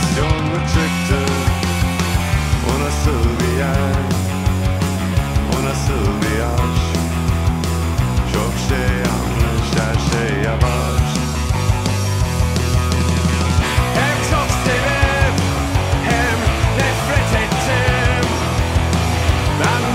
istasyon mu çıktı. O nasıl bir yer? O nasıl bir aşk Çok şey yanlış her şey yavaş. Hem çok sevip hem nefret ettim. Ben